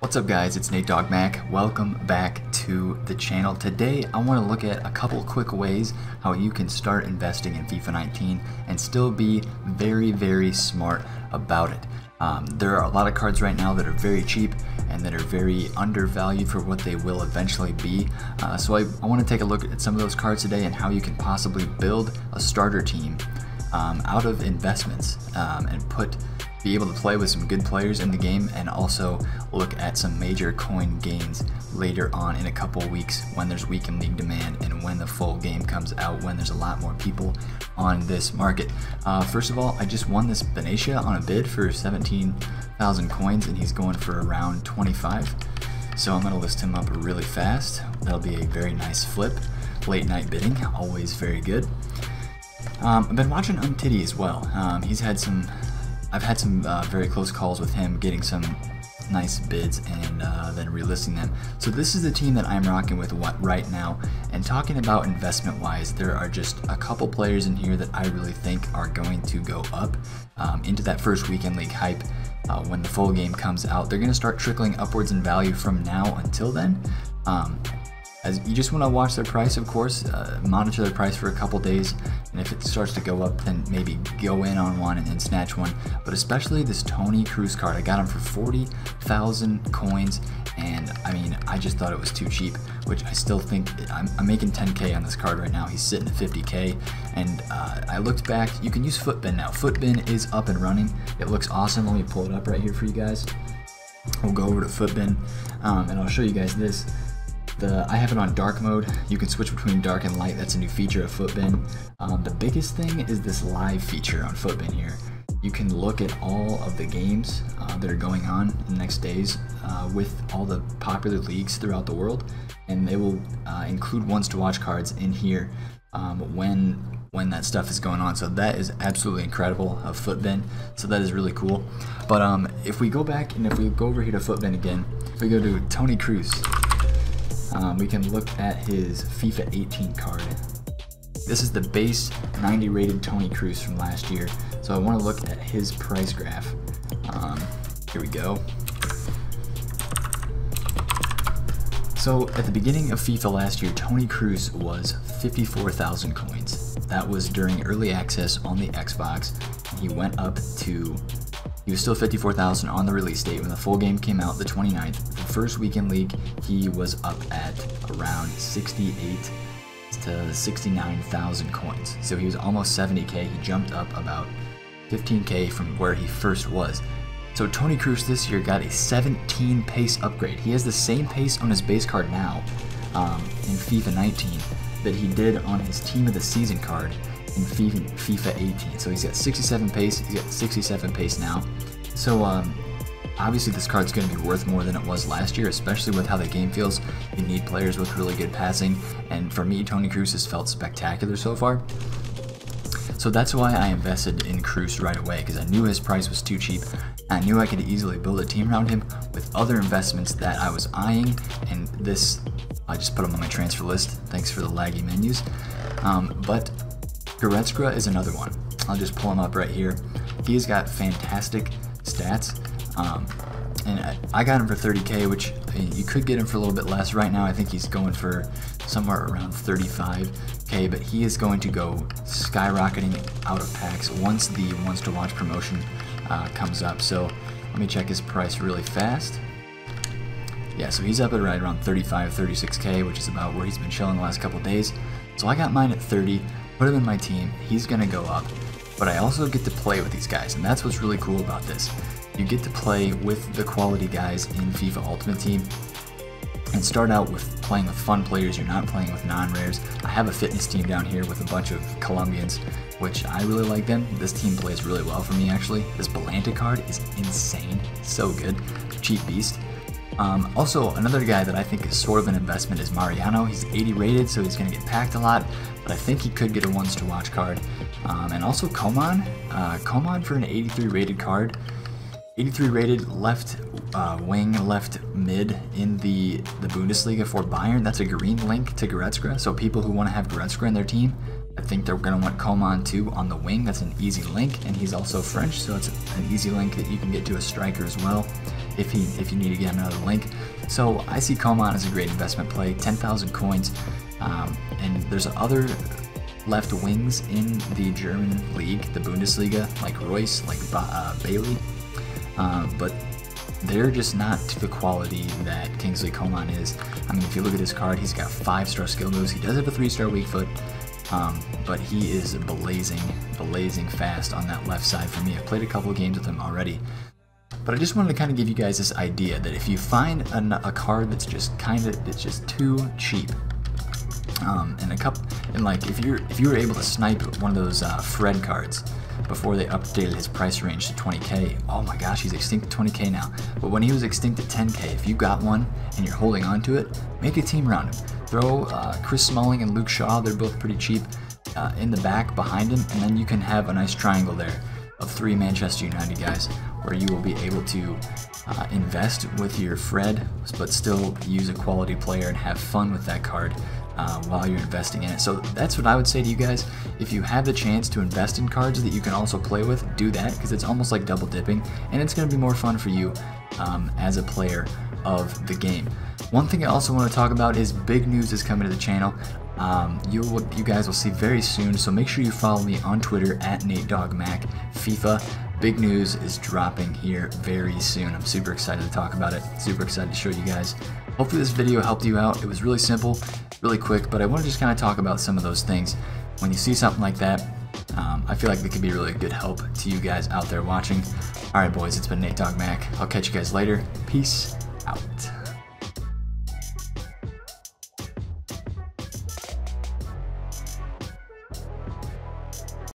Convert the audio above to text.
What's up guys, it's Nate Dog Mac. Welcome back to the channel. Today I want to look at a couple quick ways how you can start investing in FIFA 19 and still be very, very smart about it. Um, there are a lot of cards right now that are very cheap and that are very undervalued for what they will eventually be. Uh, so I, I want to take a look at some of those cards today and how you can possibly build a starter team um, out of investments um, and put be able to play with some good players in the game and also look at some major coin gains later on in a couple weeks when there's weekend league demand and when the full game comes out when there's a lot more people on this market. Uh, first of all, I just won this Benicia on a bid for 17,000 coins and he's going for around 25. So I'm to list him up really fast. That'll be a very nice flip. Late night bidding, always very good. Um, I've been watching Umtiti as well. Um, he's had some I've had some uh, very close calls with him, getting some nice bids and uh, then relisting them. So this is the team that I'm rocking with right now. And talking about investment wise, there are just a couple players in here that I really think are going to go up um, into that first weekend league hype. Uh, when the full game comes out, they're going to start trickling upwards in value from now until then. Um, as you just want to watch their price, of course, uh, monitor their price for a couple days, and if it starts to go up, then maybe go in on one and, snatch one. But especially this Toni Kroos card, I got him for 40,000 coins, and I mean, I just thought it was too cheap, which I still think, I'm, I'm making 10k on this card right now. He's sitting at 50k, and uh, I looked back, you can use Futbin now. Futbin is up and running. It looks awesome. Let me pull it up right here for you guys. We'll go over to Futbin, um, and I'll show you guys this. The, I have it on dark mode. You can switch between dark and light. That's a new feature of Futbin. Um, the biggest thing is this live feature on Futbin here. You can look at all of the games uh, that are going on in the next days uh, with all the popular leagues throughout the world, and they will uh, include ones to watch cards in here um, when when that stuff is going on. So that is absolutely incredible of Futbin. So that is really cool. But um, if we go back and if we go over here to Futbin again, we go to Toni Kroos, um, we can look at his FIFA 18 card. This is the base 90 rated Toni Kroos from last year. So I want to look at his price graph. Um, here we go. So at the beginning of FIFA last year, Toni Kroos was 54,000 coins. That was during early access on the Xbox. He went up to he was still 54,000 on the release date. When the full game came out the 29th, the first weekend league, he was up at around 68 to 69,000 coins. So he was almost 70k. He jumped up about 15k from where he first was. So Toni Kroos this year got a 17 pace upgrade. He has the same pace on his base card now um, in FIFA 19 that he did on his Team of the Season card in FIFA 18. So he's got 67 pace, he's got 67 pace now. So um, obviously this card's going to be worth more than it was last year, especially with how the game feels. You need players with really good passing, and for me, Toni Kroos has felt spectacular so far. So that's why I invested in Kroos right away, because I knew his price was too cheap. I knew I could easily build a team around him with other investments that I was eyeing, and this, I just put them on my transfer list. Thanks for the laggy menus. Um, but Goretzka is another one. I'll just pull him up right here. He's got fantastic stats. Um, and I, got him for 30k, which you could get him for a little bit less. Right now, I think he's going for somewhere around 35k, but he is going to go skyrocketing out of packs once the Ones to Watch promotion uh, comes up. So let me check his price really fast. Yeah, so he's up at right around 35, 36k, which is about where he's been chilling the last couple days. So I got mine at 30 put him in my team, he's going to go up. But I also get to play with these guys, and that's what's really cool about this. You get to play with the quality guys in FIFA Ultimate Team, and start out with playing with fun players, you're not playing with non-rares. I have a fitness team down here with a bunch of Colombians, which I really like them. This team plays really well for me actually. This Balanta card is insane, so good, cheap beast. Um, also, another guy that I think is sort of an investment is Mariano. He's 80 rated, so he's going to get packed a lot, but I think he could get a ones to watch card. Um, and also Coman, uh, Coman for an 83 rated card. 83 rated left uh, wing, left mid in the, the Bundesliga for Bayern. That's a green link to Goretzka, so people who want to have Goretzka in their team, I think they're going to want Coman too on the wing. That's an easy link, and he's also French, so it's an easy link that you can get to a striker as well if he if you need to get another link. So I see Coman as a great investment play. 10,000 coins, um, and there's other left wings in the German league, the Bundesliga, like Reus, like uh, Bailey, uh, but they're just not to the quality that Kingsley Coman is. I mean, if you look at his card, he's got five star skill moves. He does have a three star weak foot. Um, but he is blazing, blazing fast on that left side for me. I've played a couple of games with him already. But I just wanted to kind of give you guys this idea that if you find a, a card that's just kind of, it's just too cheap, um, and a couple, and like if you're if you were able to snipe one of those uh, Fred cards before they updated his price range to 20k, oh my gosh, he's extinct at 20k now. But when he was extinct at 10k, if you got one and you're holding on to it, make a team around him. Throw uh, Chris Smalling and Luke Shaw, they're both pretty cheap, uh, in the back behind him, and then you can have a nice triangle there of three Manchester United guys where you will be able to uh, invest with your Fred, but still use a quality player and have fun with that card uh, while you're investing in it. So that's what I would say to you guys. If you have the chance to invest in cards that you can also play with, do that because it's almost like double dipping and it's going to be more fun for you um, as a player of the game. One thing I also want to talk about is big news is coming to the channel. Um, you you guys will see very soon, so make sure you follow me on Twitter at NateDogMac FIFA. Big news is dropping here very soon. I'm super excited to talk about it. Super excited to show you guys. Hopefully this video helped you out. It was really simple, really quick, but I want to just kind of talk about some of those things. When you see something like that, um, I feel like it could be really good help to you guys out there watching. Alright boys, it's been Nate Dog Mac. I'll catch you guys later. Peace out.